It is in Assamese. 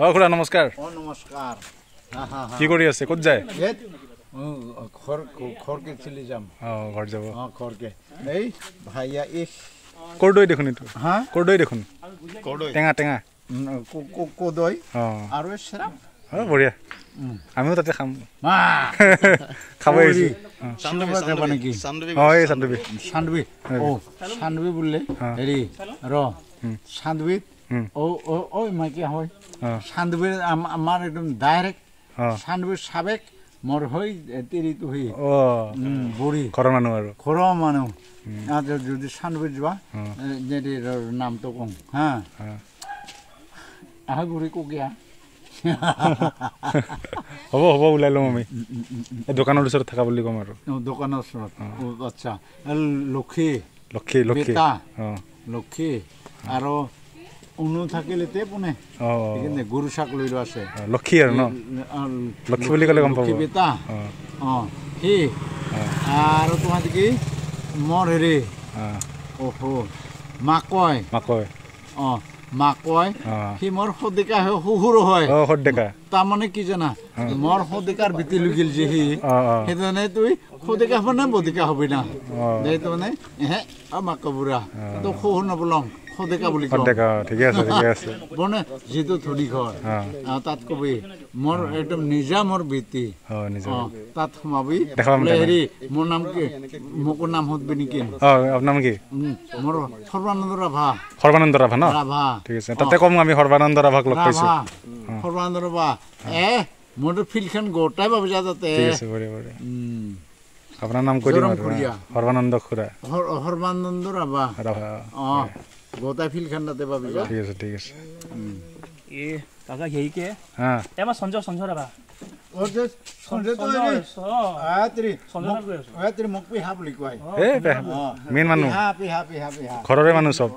অ খুৰা নমস্কাৰ অ নমস্কাৰ কি কৰি আছে? ক'ত যায় ঘৰ ঘৰকে চলি যাম। অ ঘৰত যাব। অ ঘৰকে এই ভাইয়া ইস। কৰ্দৈ দেখোন এইটো হা? কৰ্দৈ দেখোন। টেঙা টেঙা। উম, ক- ক- কদৈ অ আৰু এই চেৰাপ অ বঢ়িয়া। উম। আমিও তাতে খাম। মা! খাব আহিছো চান্দুবি যাবা নেকি? অ এই চান্দুবি। চান্দুবি। অ চান্দুবি বুলিলে। হা। হেৰি ৰ। উম। চান্দুবিত ঐ মাইকী হয় অ চান্দুবি আম- আমাৰ একদম ডাইৰেক্ট চান্দুবি চাবেক মোৰ হৈ তিৰিটো হৈ। বুঢ়ী। ঘৰৰ মানুহ আৰু। ঘৰৰ মানুহ। যদি চান্দুবিত যোৱা নামটো কওঁ হা। আহ বুঢ়ী কুকিয়া। হ'ব হ'ব ওলাই ল'ম আমি। দোকানৰ ওচৰত থকা বুলি ক'ম আৰু। দোকানৰ ওচৰত। আচ্ছা। লক্ষী। লক্ষী লক্ষী। লক্ষী। আৰু উনু থাকিলে তে পোনে। অ। গৰু ছাগলী আছে। অ, লক্ষী আৰু ন? লক্ষী বুলি ক'লে গম পাব। বেটা। অ। সি। আৰু তোমাৰ কি? মোৰ হেৰি। অহ মাকৈ। মাকৈ। অ মাকৈ। সি মোৰ সদিকা হয় শহুৰো হয়। অ সদ ডেকা তাৰমানে কি জানা? মোৰ সদিকাৰ বিটি লুকিল যে সি। সেইকাৰণে তুই সদিকা হ'ব নে বদিকা হবি না অ দে তাৰমানে এহে বুঢ়া তোক শহুৰ নবলং সদিকা বুলি অ, ঠিকে আছে ঠিকে আছে বনে যিটো ঘৰ অ আহ, তাত কবি মোৰ একদম নিজা মোৰ বিটি অ নিজৰ অ তাত সোমাবি বোলে তেনে। হেৰি মোৰ নাম কি মোকো নাম সুধবি নেকি অ আপোনাৰ নাম কি উম, মোৰ সৰ্বানন্দ ৰাভা সৰ্বানন্দ ৰাভা ন ৰাভা ঠিক আছে তাতে কম আমি সৰ্বানন্দ ৰাভাক লগ পাইছো ৰাভা সৰ্বানন্দ ৰাভা এ মোৰতো ফিল্ডখন গোটাই পাবি যা তাতে আপোনাৰ নাম কৈ দিম সৰ্বানন্দ খুৰা সৰ্বানন্দ ৰাভা ৰাভা অঁ গোটাই ফিল্ডখন তাতে পাবি ঠিক আছে ঠিক আছে এ কাকা হেৰিকে হা এ মই সঞ্জয় সঞ্জয় ৰাভা ঘৰৰে মানুহ চব